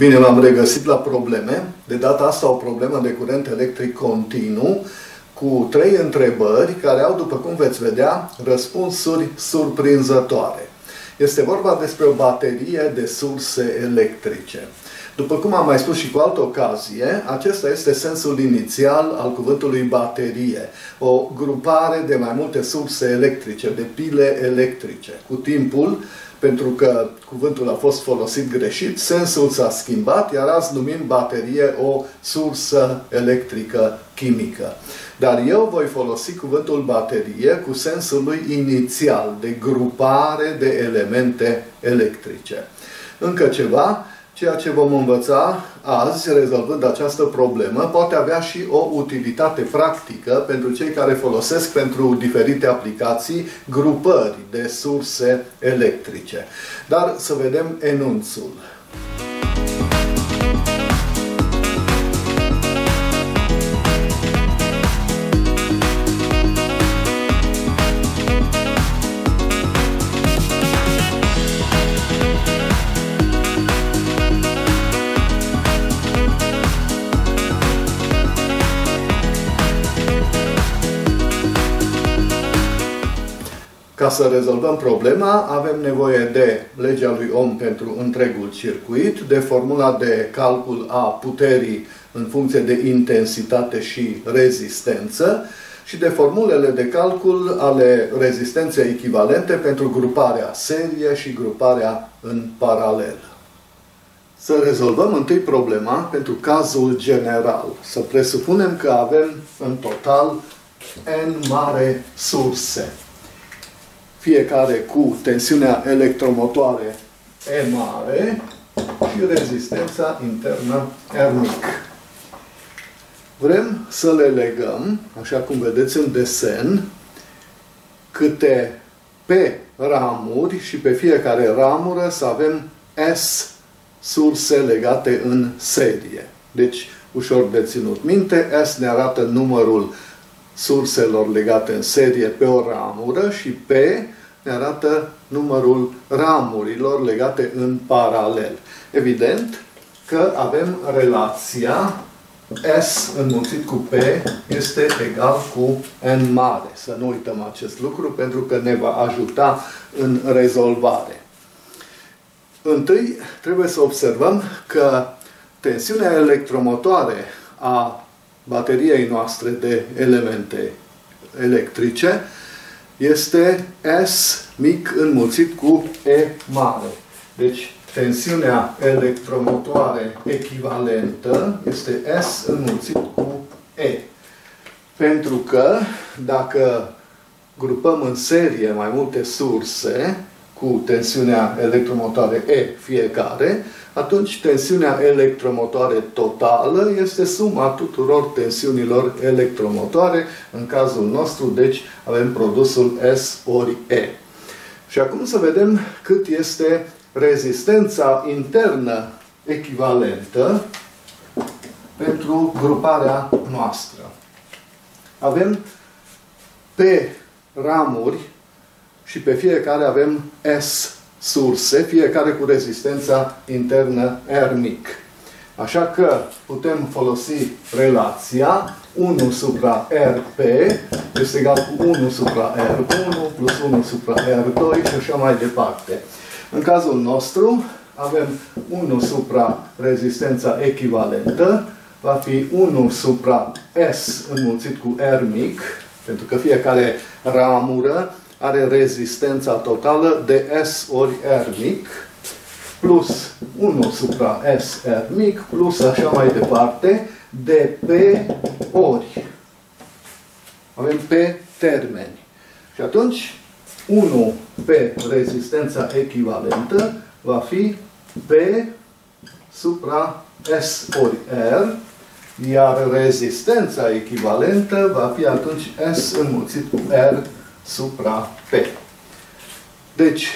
Bine, v-am regăsit la probleme. De data asta o problemă de curent electric continuu cu trei întrebări care au, după cum veți vedea, răspunsuri surprinzătoare. Este vorba despre o baterie de surse electrice. După cum am mai spus și cu altă ocazie, acesta este sensul inițial al cuvântului baterie. O grupare de mai multe surse electrice, de pile electrice. Cu timpul, pentru că cuvântul a fost folosit greșit, sensul s-a schimbat, iar azi numim baterie o sursă electrică chimică. Dar eu voi folosi cuvântul baterie cu sensul lui inițial, de grupare de elemente electrice. Încă ceva, Ceea ce vom învăța azi, rezolvând această problemă, poate avea și o utilitate practică pentru cei care folosesc pentru diferite aplicații grupări de surse electrice. Dar să vedem enunțul. Ca să rezolvăm problema, avem nevoie de legea lui Ohm pentru întregul circuit, de formula de calcul a puterii în funcție de intensitate și rezistență și de formulele de calcul ale rezistenței echivalente pentru gruparea serie și gruparea în paralel. Să rezolvăm întâi problema pentru cazul general. Să presupunem că avem în total n mare surse fiecare cu tensiunea electromotoare E mare și rezistența internă R mic. Vrem să le legăm, așa cum vedeți în desen, câte pe ramuri și pe fiecare ramură să avem S surse legate în serie. Deci, ușor de ținut minte, S ne arată numărul surselor legate în serie pe o ramură și P ne arată numărul ramurilor legate în paralel. Evident că avem relația S înmulțit cu P este egal cu N mare. Să nu uităm acest lucru pentru că ne va ajuta în rezolvare. Întâi trebuie să observăm că tensiunea electromotoare a bateriei noastre de elemente electrice este S mic înmulțit cu E mare. Deci tensiunea electromotoare echivalentă este S înmulțit cu E. Pentru că dacă grupăm în serie mai multe surse cu tensiunea electromotoare E fiecare, atunci tensiunea electromotoare totală este suma tuturor tensiunilor electromotoare. În cazul nostru, deci, avem produsul S ori E. Și acum să vedem cât este rezistența internă echivalentă pentru gruparea noastră. Avem pe ramuri și pe fiecare avem S surse, fiecare cu rezistența internă R mic. Așa că putem folosi relația 1 supra RP este egal cu 1 supra R1 plus 1 supra R2 și așa mai departe. În cazul nostru avem 1 supra rezistența echivalentă, va fi 1 supra S înmulțit cu R mic, pentru că fiecare ramură are rezistența totală de S ori R mic, plus 1 supra S R mic, plus așa mai departe, de P ori. Avem P termeni. Și atunci, 1 pe rezistența echivalentă va fi P supra S ori R, iar rezistența echivalentă va fi atunci S înmulțit cu R supra P. Deci,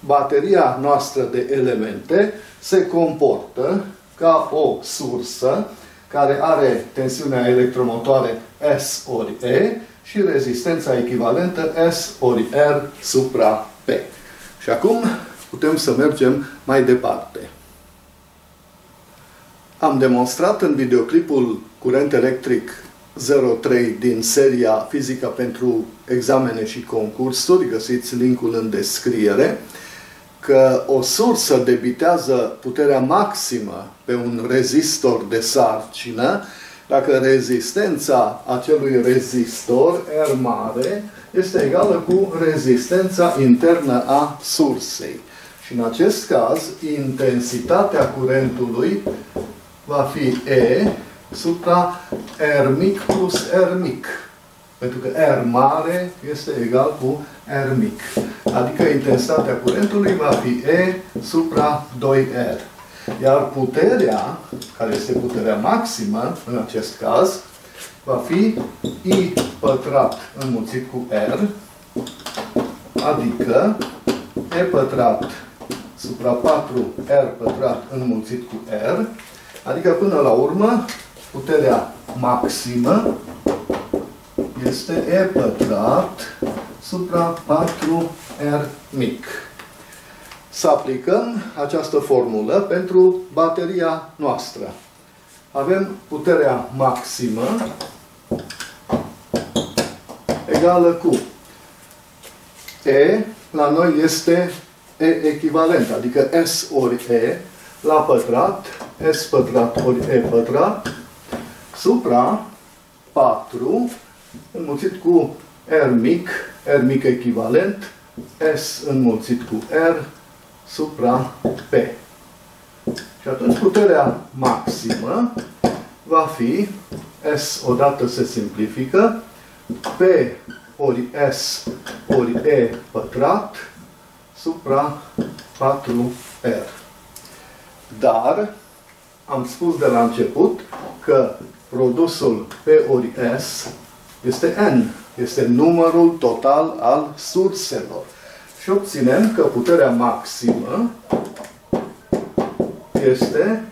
bateria noastră de elemente se comportă ca o sursă care are tensiunea electromotoare S ori E și rezistența echivalentă S ori R supra P. Și acum putem să mergem mai departe. Am demonstrat în videoclipul Curent Electric 03 din seria Fizica pentru examene și concursuri, găsiți linkul în descriere, că o sursă debitează puterea maximă pe un rezistor de sarcină. Dacă rezistența acelui rezistor, R mare, este egală cu rezistența internă a sursei. Și în acest caz, intensitatea curentului va fi E supra R mic plus R mic. Pentru că R mare este egal cu R mic. Adică intensitatea curentului va fi E supra 2R. Iar puterea, care este puterea maximă în acest caz, va fi I pătrat înmulțit cu R, adică E pătrat supra 4R pătrat înmulțit cu R, adică până la urmă puterea maximă este E pătrat supra 4R mic. Să aplicăm această formulă pentru bateria noastră. Avem puterea maximă egală cu E, la noi este E echivalent, adică S ori E la pătrat, S pătrat ori E pătrat, supra 4, înmulțit cu R mic, R mic echivalent, S înmulțit cu R, supra P. Și atunci puterea maximă va fi, S odată se simplifică, P ori S ori E pătrat supra 4R. Dar, am spus de la început că produsul P ori S este N, este numărul total al surselor. Și obținem că puterea maximă este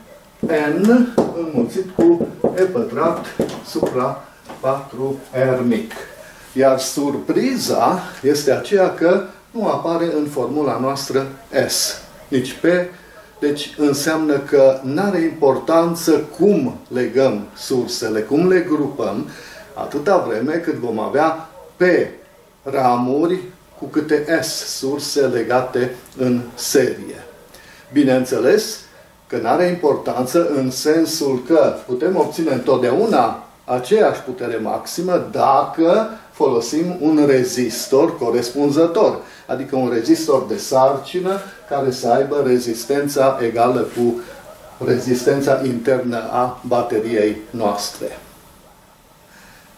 N înmulțit cu E pătrat supra 4R mic. Iar surpriza este aceea că nu apare în formula noastră S, nici P, deci înseamnă că nu are importanță cum legăm sursele, cum le grupăm, atâta vreme cât vom avea P ramuri cu câte S surse legate în serie. Bineînțeles că nu are importanță în sensul că putem obține întotdeauna aceeași putere maximă dacă folosim un rezistor corespunzător, adică un rezistor de sarcină care să aibă rezistența egală cu rezistența internă a bateriei noastre.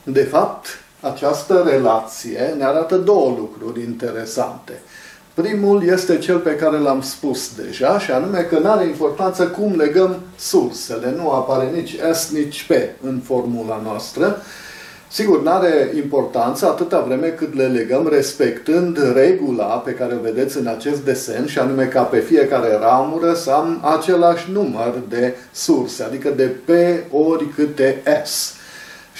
De fapt, această relație ne arată două lucruri interesante. Primul este cel pe care l-am spus deja, și anume că nu are importanță cum legăm sursele. Nu apare nici S, nici P în formula noastră. Sigur, nu are importanță atâta vreme cât le legăm respectând regula pe care o vedeți în acest desen, și anume ca pe fiecare ramură să am același număr de surse, adică de P ori câte S.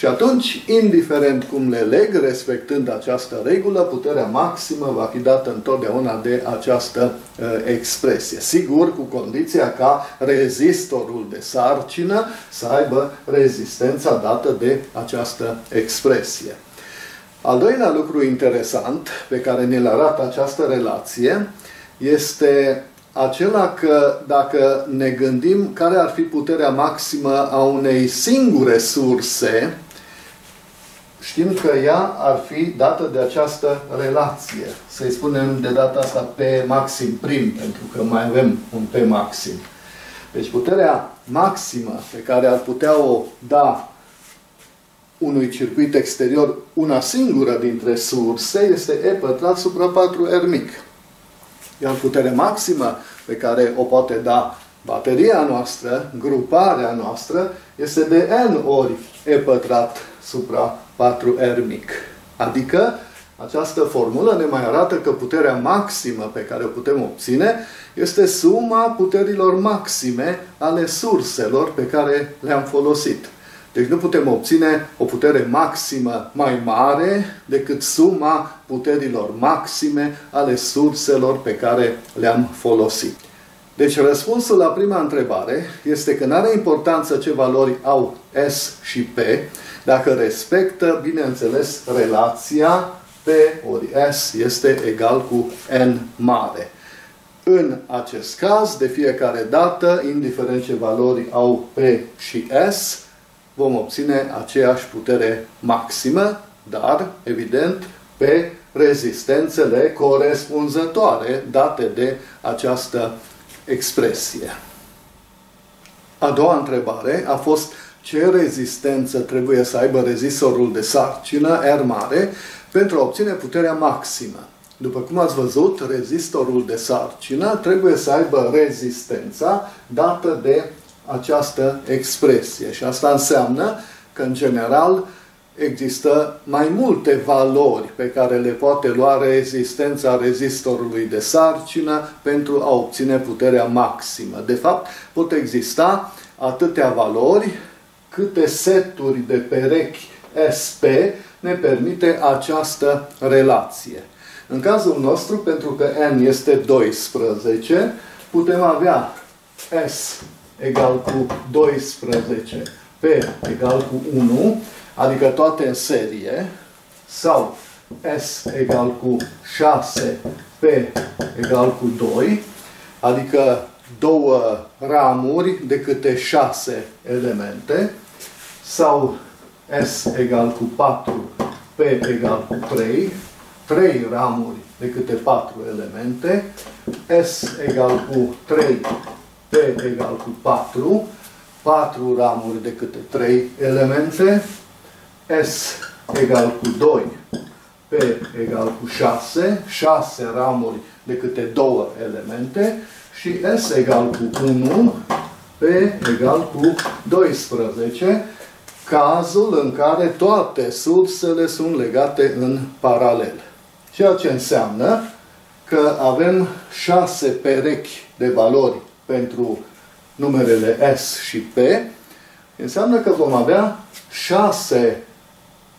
Și atunci, indiferent cum le leg, respectând această regulă, puterea maximă va fi dată întotdeauna de această uh, expresie. Sigur, cu condiția ca rezistorul de sarcină să aibă rezistența dată de această expresie. Al doilea lucru interesant pe care ne-l arată această relație este acela că dacă ne gândim care ar fi puterea maximă a unei singure surse, știm că ea ar fi dată de această relație. Să-i spunem de data asta P maxim prim, pentru că mai avem un P maxim. Deci puterea maximă pe care ar putea o da unui circuit exterior una singură dintre surse este E pătrat supra 4R mic. Iar puterea maximă pe care o poate da bateria noastră, gruparea noastră, este de n ori E pătrat supra 4R mic. Adică, această formulă ne mai arată că puterea maximă pe care o putem obține este suma puterilor maxime ale surselor pe care le-am folosit. Deci nu putem obține o putere maximă mai mare decât suma puterilor maxime ale surselor pe care le-am folosit. Deci răspunsul la prima întrebare este că nu are importanță ce valori au S și P, dacă respectă, bineînțeles, relația P ori S este egal cu N mare. În acest caz, de fiecare dată, indiferent ce valori au P și S, vom obține aceeași putere maximă, dar, evident, pe rezistențele corespunzătoare date de această expresie. A doua întrebare a fost ce rezistență trebuie să aibă rezistorul de sarcină R mare pentru a obține puterea maximă. După cum ați văzut, rezistorul de sarcină trebuie să aibă rezistența dată de această expresie. Și asta înseamnă că, în general, există mai multe valori pe care le poate lua rezistența rezistorului de sarcină pentru a obține puterea maximă. De fapt, pot exista atâtea valori câte seturi de perechi SP ne permite această relație. În cazul nostru, pentru că n este 12, putem avea S egal cu 12, P egal cu 1, adică toate în serie, sau S egal cu 6, P egal cu 2, adică două ramuri de câte 6 elemente, sau S egal cu 4, P egal cu 3, 3 ramuri de câte 4 elemente, S egal cu 3, P egal cu 4, 4 ramuri de câte 3 elemente, S egal cu 2, P egal cu 6, 6 ramuri de câte 2 elemente și S egal cu 1, P egal cu 12, cazul în care toate sursele sunt legate în paralel. Ceea ce înseamnă că avem șase perechi de valori pentru numerele S și P, înseamnă că vom avea șase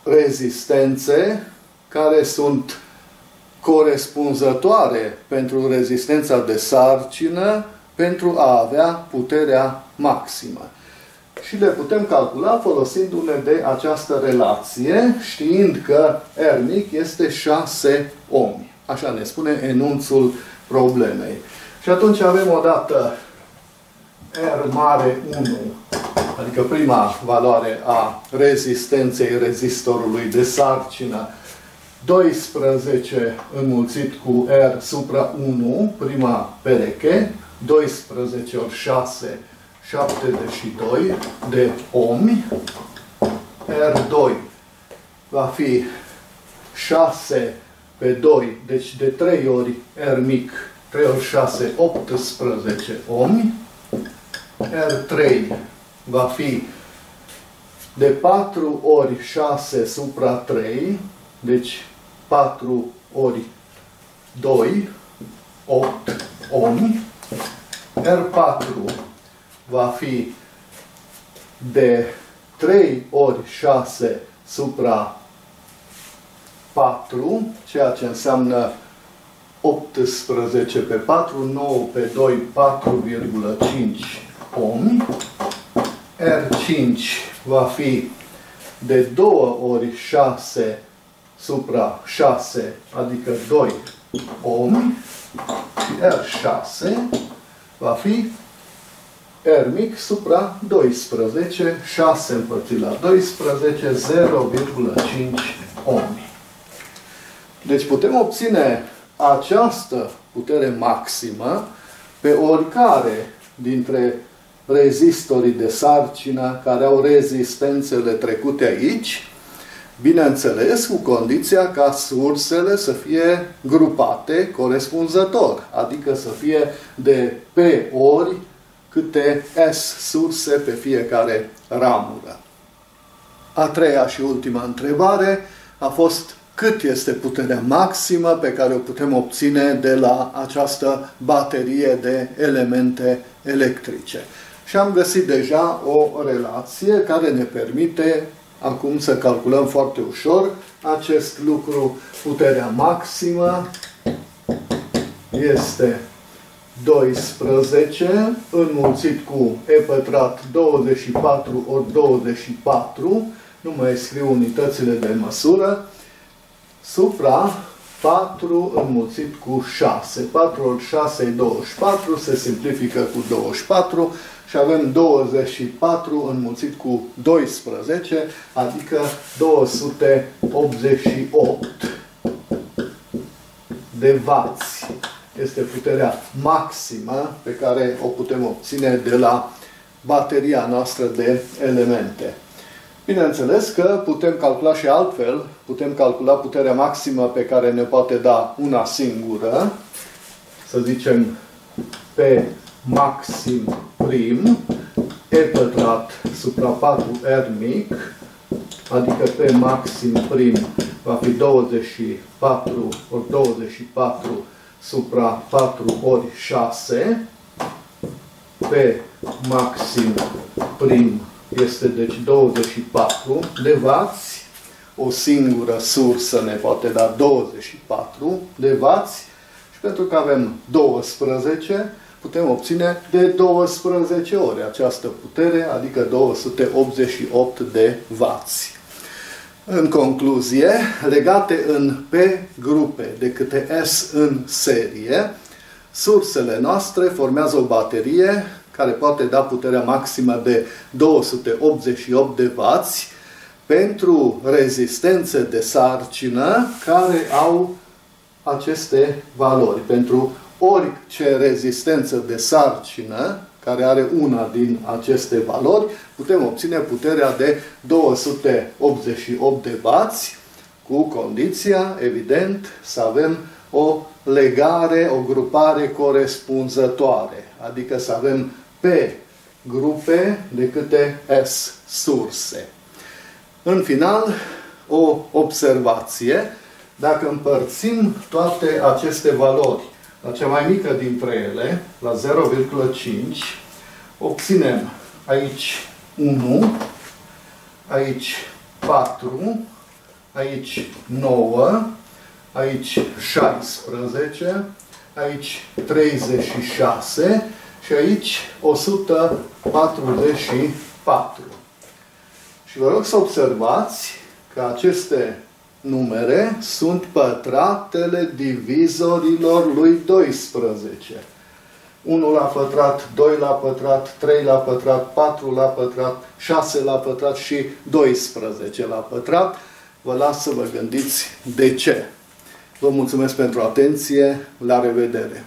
rezistențe care sunt corespunzătoare pentru rezistența de sarcină pentru a avea puterea maximă. Și le putem calcula folosindu-ne de această relație, știind că R mic este 6 ohmi. Așa ne spune enunțul problemei. Și atunci avem o dată R mare 1, adică prima valoare a rezistenței rezistorului de sarcină, 12 înmulțit cu R supra 1, prima pereche, 12 ori 6, 72 de ohmi, R2 va fi 6 pe 2, deci de 3 ori R mic, 3 ori 6, 18 ohmi, R3 va fi de 4 ori 6 supra 3, deci 4 ori 2, 8 ohmi. R4 va fi de 3 ori 6 supra 4, ceea ce înseamnă 18 pe 4, 9 pe 2, 4,5 ohmi. R5 va fi de 2 ori 6 supra 6, adică 2 ohmi. Și R6 va fi R mic supra 12, 6 împărțit la 12, 0,5 ohmi. Deci putem obține această putere maximă pe oricare dintre rezistorii de sarcină care au rezistențele trecute aici, bineînțeles cu condiția ca sursele să fie grupate corespunzător, adică să fie de P ori câte S surse pe fiecare ramură. A treia și ultima întrebare a fost cât este puterea maximă pe care o putem obține de la această baterie de elemente electrice. Și am găsit deja o relație care ne permite acum să calculăm foarte ușor acest lucru. Puterea maximă este 12 înmulțit cu e pătrat 24 ori 24, nu mai scriu unitățile de măsură, supra 4 înmulțit cu 6. 4 ori 6 e 24, se simplifică cu 24 și avem 24 înmulțit cu 12, adică 288 de vați. Este puterea maximă pe care o putem obține de la bateria noastră de elemente. Bineînțeles că putem calcula și altfel, putem calcula puterea maximă pe care ne poate da una singură, să zicem pe maxim prim, e pătrat supra 4r mic, adică pe maxim prim va fi 24 ori 24 supra 4 ori 6, pe maxim prim este deci 24 de vați, o singură sursă ne poate da 24 de vați și pentru că avem 12, putem obține de 12 ori această putere, adică 288 de vați. În concluzie, legate în P grupe de câte S în serie, sursele noastre formează o baterie care poate da puterea maximă de 288 de W pentru rezistențe de sarcină care au aceste valori. Pentru orice rezistență de sarcină, care are una din aceste valori, putem obține puterea de 288 de W, cu condiția, evident, să avem o legare, o grupare corespunzătoare. Adică să avem P grupe de câte S surse. În final, o observație. Dacă împărțim toate aceste valori la cea mai mică dintre ele, la 0,5, obținem aici 1, aici 4, aici 9, aici 16, aici 36 și aici 144. Și vă rog să observați că aceste numere sunt pătratele divizorilor lui 12. 1 la pătrat, 2 la pătrat, 3 la pătrat, 4 la pătrat, 6 la pătrat și 12 la pătrat. Vă las să vă gândiți de ce. Vă mulțumesc pentru atenție. La revedere!